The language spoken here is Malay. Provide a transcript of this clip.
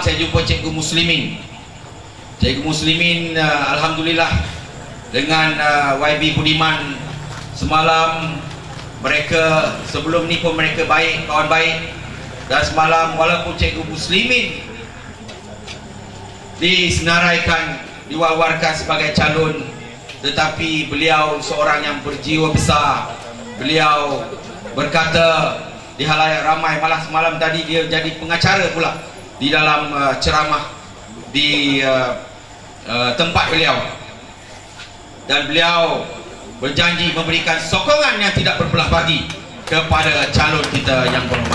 saya jumpa cikgu muslimin. Cikgu muslimin uh, alhamdulillah dengan uh, YB Budiman semalam mereka sebelum ni pun mereka baik kawan baik dan semalam walaupun cikgu muslimin disenaraikan diwawarkan sebagai calon tetapi beliau seorang yang berjiwa besar. Beliau berkata di halayak ramai malah semalam tadi dia jadi pengacara pula di dalam uh, ceramah di uh, uh, tempat beliau. Dan beliau berjanji memberikan sokongan yang tidak berbelah bagi kepada calon kita yang berhormat